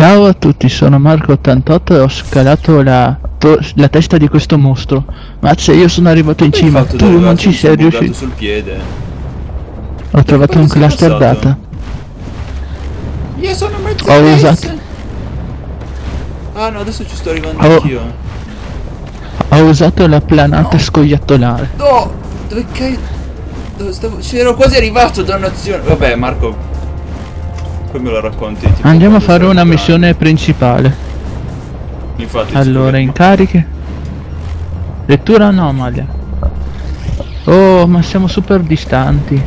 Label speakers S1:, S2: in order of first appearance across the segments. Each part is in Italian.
S1: Ciao a tutti, sono Marco88 e ho scalato la, la testa di questo mostro. Mazza, io sono arrivato in cima, tu non ci sei riuscito.
S2: sul piede.
S1: Ho trovato un cluster
S2: passato?
S1: data.
S2: Io sono mezzo
S1: Ho usato-
S2: Ah no, adesso ci sto arrivando
S1: Oh.
S2: anch'io.
S1: Ho usato la planata scoiattolare.
S2: No! Dove cai... Dove stavo... C'ero quasi arrivato, dannazione. Vabbè, Marco. Poi me lo racconti. tipo,
S1: Andiamo a fare una missione principale.
S2: Infatti.
S1: Allora, incariche. Lettura anomalia. Oh, ma siamo super distanti.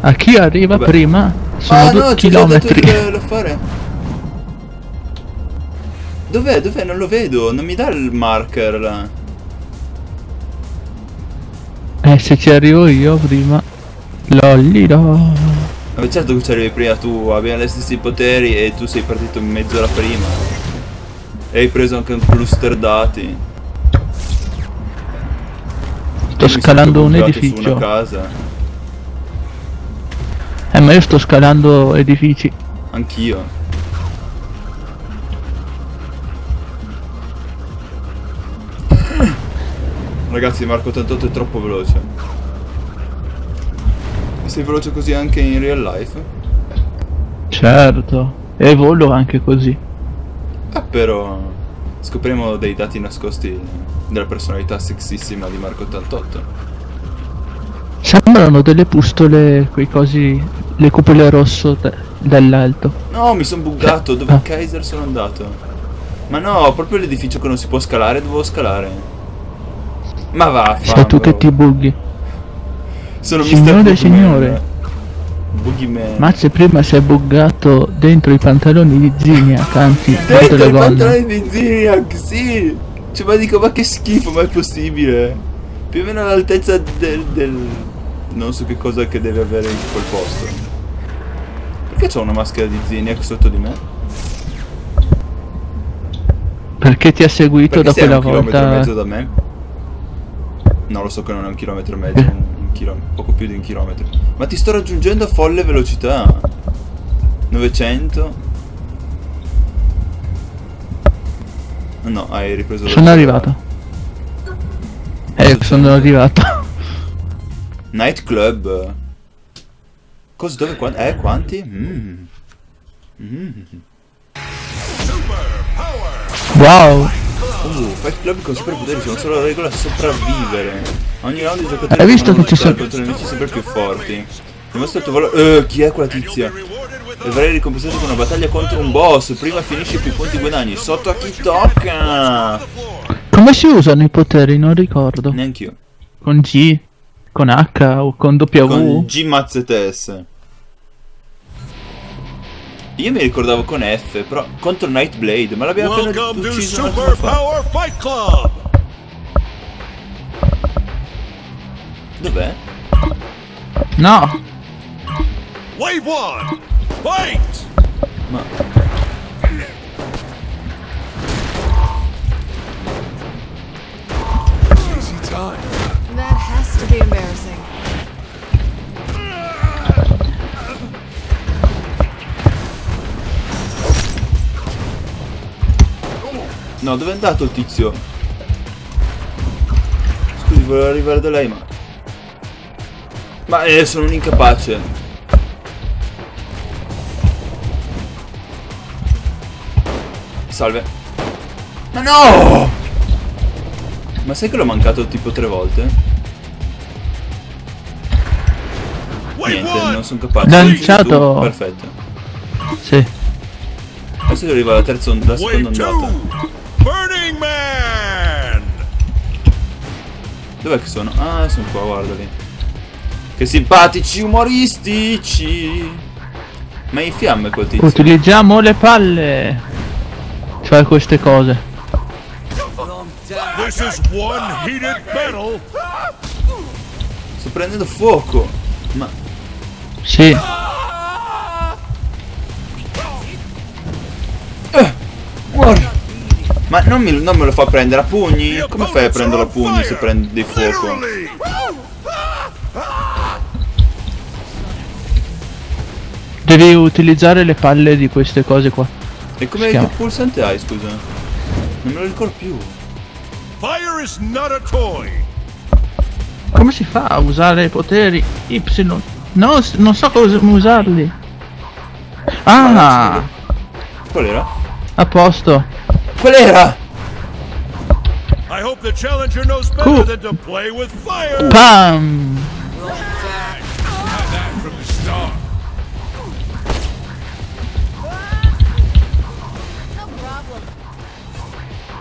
S1: A chi arriva
S2: Vabbè.
S1: prima sono
S2: Ah
S1: due
S2: no,
S1: chilometri.
S2: Dov'è? Dov'è? Non lo vedo. Non mi dà il marker là.
S1: Eh, se ci arrivo io prima. Lollilo.
S2: Vabbè certo che ci arrivi prima tu, abbiamo gli stessi poteri e tu sei partito mezz'ora prima. E hai preso anche un cluster dati.
S1: Sto scalando un edificio.
S2: una casa.
S1: Eh, ma io sto scalando edifici.
S2: Anch'io. Ragazzi Marco 88 è troppo veloce. E sei veloce così anche in real life?
S1: Certo. E volo anche così.
S2: Ah però scopriamo dei dati nascosti della personalità sexissima di Marco 88.
S1: Sembrano delle pustole, quei cosi, le cupole rosso dall'alto.
S2: No, mi sono buggato, dove
S1: Ah.
S2: Kaiser sono andato? Ma no, proprio l'edificio che non si può scalare, dovevo scalare. Ma va,
S1: Sei tu che ti bughi.
S2: Sono
S1: Signore
S2: Mr.
S1: signore.
S2: Boogeyman.
S1: Mazze prima si è buggato dentro i pantaloni di Ziniac, anzi, dentro le
S2: i
S1: gonne.
S2: pantaloni di Ziniac, sì! Cioè, ma dico, ma che schifo, ma è possibile? Più o meno all'altezza del, del... Non so che cosa che deve avere in quel posto. Perché c'ho una maschera di Ziniac sotto di me?
S1: Perché ti ha seguito
S2: Perché
S1: da
S2: sei a
S1: quella
S2: un chilometro e
S1: volta.
S2: mezzo da me? No, lo so che non è un chilometro e mezzo, un, un chilo- poco più di un chilometro. Ma ti sto raggiungendo a folle velocità. 900. Ah, No, hai ripreso
S1: Sono arrivato. Eh, sono arrivato.
S2: Nightclub. Cosa dove qua? Eh, quanti? Mm. Mm.
S1: Wow.
S2: Uh, Fight Club con superpoteri sono solo la regola sopravvivere. Ogni round i giocatori
S1: Hai visto che ci sono-
S2: contro nemici sempre più forti. Dimostra il tuo valore. Eh, chi è quella tizia? Dovrai ricompensarti con una battaglia contro un boss. Prima finisci più punti guadagni. Sotto a chi tocca.
S1: Come si usano i poteri? Non ricordo.
S2: Neanch'io.
S1: Con G, con H o con W?
S2: Con G mazzete S. Io mi ricordavo con F, però contro Nightblade, ma l'abbiamo appena
S3: Welcome to
S2: ucciso
S3: Super. Power Fight Club!
S2: Dov'è?
S1: No.
S3: Wave 1! Fight!
S2: Ma...
S3: Easy time.
S4: That has to be embarrassing.
S2: No, dove è andato il tizio? Scusi, volevo arrivare da lei, ma... Ma eh, sono un incapace. Salve. Ma no! Ma sai che l'ho mancato tipo tre volte? Niente,
S3: 1!
S2: non sono capace.
S1: Lanciato.
S2: Perfetto.
S1: Sì.
S2: Adesso devo arrivare alla terza alla seconda ondata. Dov'è che sono? Ah, sono qua, guardali. Che simpatici umoristici. Ma è in fiamme quel tizio.
S1: Utilizziamo le palle. Fai queste cose.
S3: This is one heated battle!
S2: Sto prendendo fuoco. Ma
S1: Sì.
S2: Guarda. Ma non, mi- non me lo fa prendere a pugni? Come fai a prenderlo a pugni se prendi di fuoco?
S1: Devi utilizzare le palle di queste cose qua.
S2: E come che pulsante hai, scusa? Non me lo ricordo più.
S3: Fire is not a toy.
S1: Come si fa a usare i poteri Y? No, non so come usarli. Ah,
S2: Qual era?
S1: a posto.
S2: Qual era?
S3: I hope the challenger knows better
S1: Cool.
S3: than to play with fire.
S1: Pam!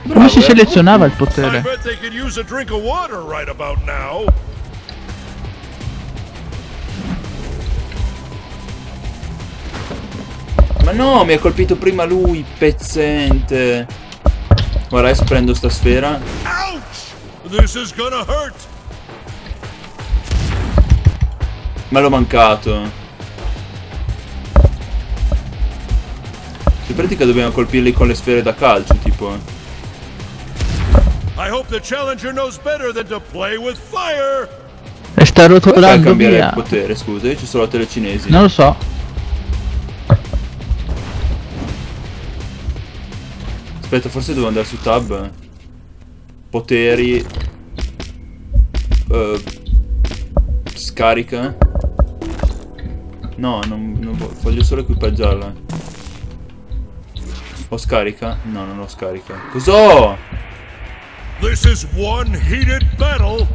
S1: Come si selezionava il potere?
S2: Ma no, mi ha colpito prima lui, pezzente. Guarda, adesso prendo sta sfera.
S3: Ouch! This is gonna hurt.
S2: Ma l'ho mancato. In pratica dobbiamo colpirli con le sfere da calcio, tipo.
S3: I hope the challenger knows better than to play with fire.
S1: E sta
S2: Come fai a
S1: rotolando
S2: cambiare
S1: via.
S2: il potere, scusa? Io ci sono la telecinesi.
S1: Non lo so.
S2: Aspetta, forse devo andare su tab. Poteri. Eh, scarica. No, non, non vo- voglio solo equipaggiarla. Ho scarica? No, non ho scarica. Cos'ho?
S3: This is one heated battle.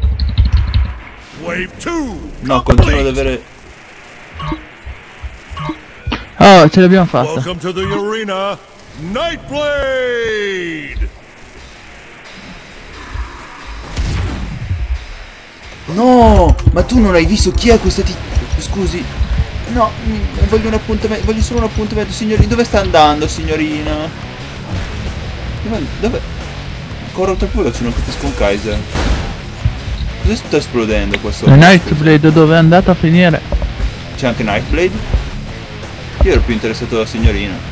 S3: Wave two.
S2: No, continuo ad avere.
S1: Oh, ce l'abbiamo fatta.
S3: Welcome to the arena, Nightblade.
S2: No! Ma tu non hai visto chi è questa ti... Scusi. No, voglio un appuntamento. Voglio solo un appuntamento, signorina. Dove sta andando, signorina? Dove? Dove? Corro troppo veloce, non capisco un Kaiser. Cosa sta esplodendo qua sopra?
S1: La Nightblade dove è andata a finire?
S2: C'è anche Nightblade? Io ero più interessato alla signorina.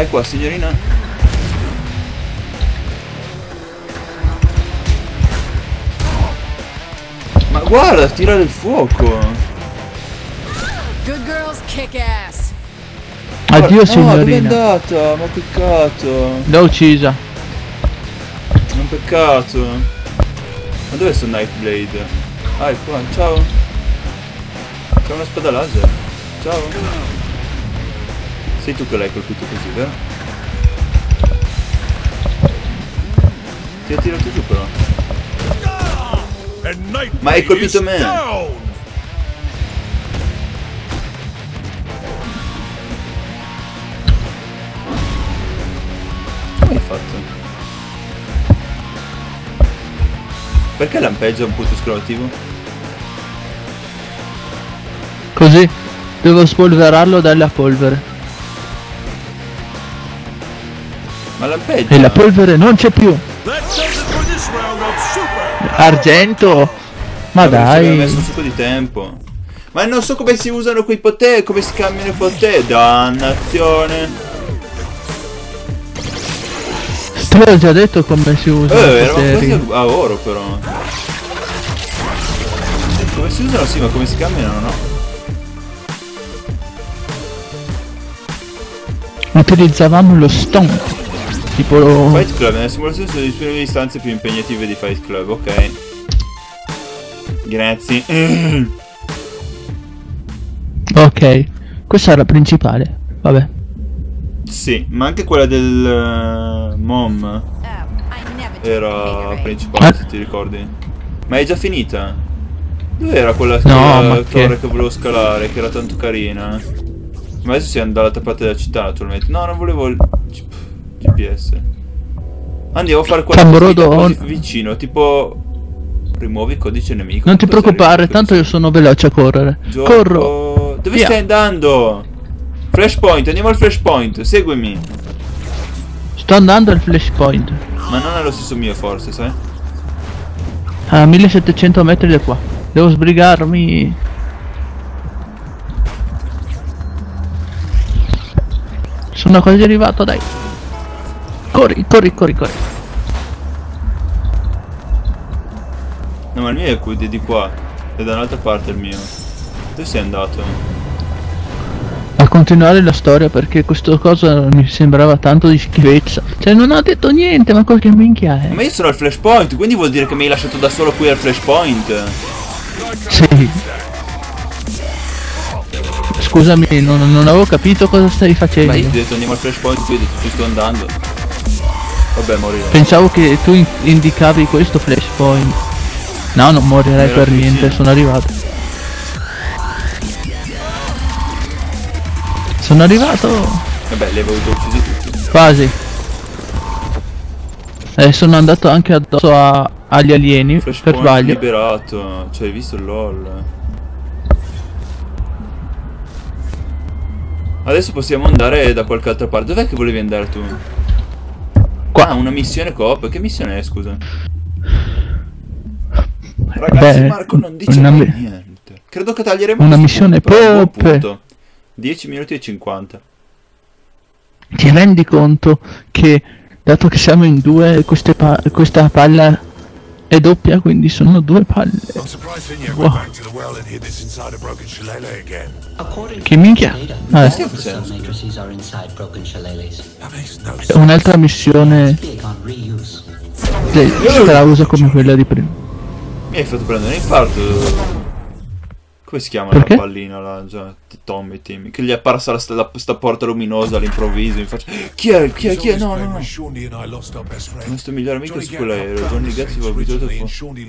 S2: È qua, signorina? Ma guarda, tira del fuoco!
S4: Good girls kick ass.
S1: Addio
S2: No, dove è
S1: signorina.
S2: andata? Ma peccato!
S1: L'ho uccisa.
S2: Un peccato! Ma dove sto Nightblade? Ah, è qua, ciao! C'è una spada laser! Ciao! Sei tu che l'hai colpito così, vero? Ti ha tirato giù però. Ma hai colpito me. Come hai fatto? Perché lampeggia un punto esclamativo?
S1: Così. Devo spolverarlo dalla polvere.
S2: Ma lampeggia!
S1: E la polvere non c'è più. Argento. Ma
S2: Vabbè, ci abbiamo
S1: dai.
S2: messo un sacco di tempo. Ma non so come si usano quei poteri, come si cambiano i poteri. Dannazione.
S1: Te l'ho già detto come si usa
S2: Eh,
S1: i poteri.
S2: a oro però. Come si usano sì, ma come si cambiano no?
S1: Utilizzavamo lo stomp. Tipo...
S2: Fight Club, nella simulazione sono disponibili istanze più impegnative di Fight Club, ok. Grazie.
S1: Ok. Questa è la principale. Vabbè.
S2: sì, ma anche quella del eh, Mom era principale,
S1: Eh.
S2: se ti ricordi. Ma è già finita? Dove era quella,
S1: No,
S2: torre
S1: che-
S2: che volevo scalare, che era tanto carina? Ma adesso siamo dall'altra parte della città, naturalmente. No, non volevo il G- GPS. Andiamo a fare qualcosa vicino, tipo... Rimuovi codice nemico.
S1: Non ti preoccupare, tanto io sono veloce a correre.
S2: Gioco-
S1: Corro.
S2: Dove
S1: Via.
S2: stai andando? Flashpoint, andiamo al flashpoint, seguimi.
S1: Sto andando al flashpoint.
S2: Ma non è lo stesso mio forse, sai?
S1: A 1700 metri da qua. Devo sbrigarmi. Sono quasi arrivato, dai. Corri, corri, corri, corri.
S2: No, ma il mio è qui di di qua. È da un'altra parte il mio. Dove sei andato?
S1: continuare la storia perché questa cosa mi sembrava tanto di schifezza. Cioè non ha detto niente, ma qualche minchia è.
S2: Ma io sono al flashpoint, quindi vuol dire che mi hai lasciato da solo qui al flashpoint.
S1: Sì. Scusami, non, non avevo capito cosa stai facendo.
S2: Ma io ti ho detto andiamo al flashpoint, qui ho detto ci sto andando. Vabbè, morirò.
S1: Pensavo che tu in- indicavi questo flashpoint. No, non morirei per
S2: più
S1: niente,
S2: vicino.
S1: sono arrivato. Sono arrivato
S2: Vabbè, li avevo già uccisi tutti.
S1: quasi. E sono andato anche addosso a- agli alieni per
S2: Flashpoint
S1: sbaglio.
S2: liberato. Cioè, hai visto il LOL? Adesso possiamo andare da qualche altra parte. Dov'è che volevi andare tu?
S1: Qua.
S2: Ah, una missione coop. Che missione è, scusa? Ragazzi,
S1: Beh,
S2: Marco non dice
S1: una
S2: niente. Credo che taglieremo
S1: una missione
S2: punto, punto. 10 minuti e 50.
S1: Ti rendi conto che dato che siamo in due, queste pa- questa palla è doppia, quindi sono due palle. Wow. Che minchia? Ah,
S3: no
S1: È un'altra missione
S5: reuse.
S1: che strausa come quella di prima.
S2: Mi hai fatto prendere un infarto. Come si chiama
S1: Perché?
S2: la pallina là? Già, Tommy, Timmy. Che gli è apparsa la, la- sta porta luminosa all'improvviso. In faccia. Chi è? Chi è? Chi è? No, no, no. Il nostro migliore amico
S3: Johnny
S2: su quell'aereo. Johnny si è abituato a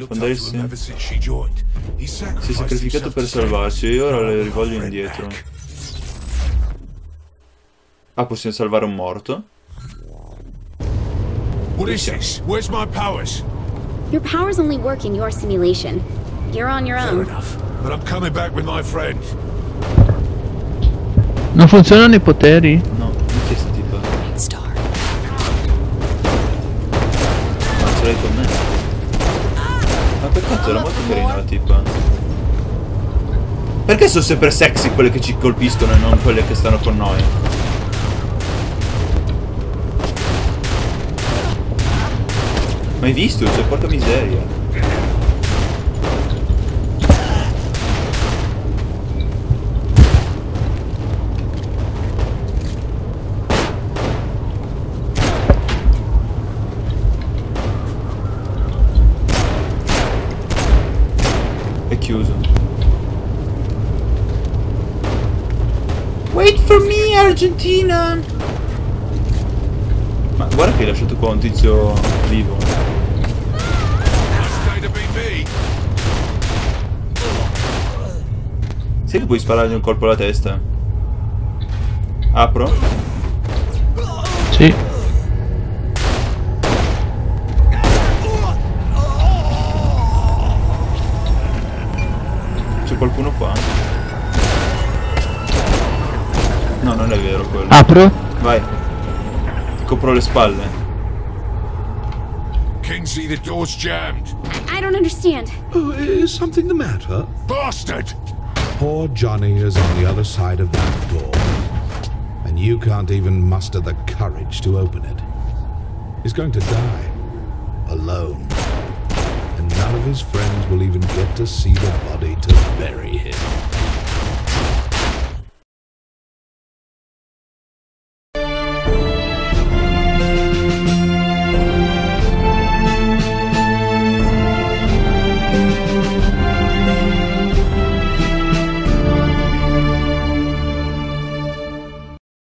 S2: fondare.
S3: He
S2: Si è sacrificato per salvarci e ora le
S3: friend
S2: indietro. Ah, possiamo salvare un morto?
S3: What is this? Where's my powers?
S6: Your powers only work in your simulation. You're on your
S3: Fair
S6: own.
S3: enough. But I'm coming back with my friend.
S1: Non funzionano i poteri?
S2: No, è sta tipa?
S4: Star.
S2: Ma ce l'hai con me? Ma peccato, era molto carina la tipa. Perché sono sempre sexy quelle che ci colpiscono e non quelle che stanno con noi? Ma hai visto? Cioè, porca miseria. Argentina! Ma guarda che hai lasciato qua un tizio vivo. Sai che puoi sparargli un colpo alla testa? Apro?
S1: Sì.
S2: C'è qualcuno qua? No, non è vero quello.
S1: Apro?
S2: Vai. Copro le spalle.
S3: Kinsey, the door's jammed.
S6: I don't understand.
S7: Oh, is something the matter?
S3: Bastard!
S7: Poor Johnny is on the other side of that door. And you can't even muster the courage to open it. He's going to die. Alone. And none of his friends will even get to see the body to bury him.